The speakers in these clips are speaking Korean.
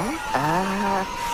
Vagina?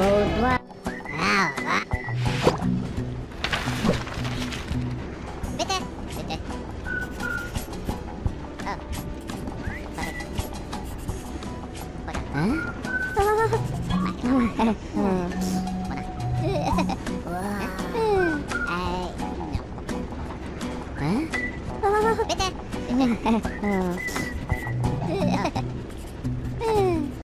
Mode Black.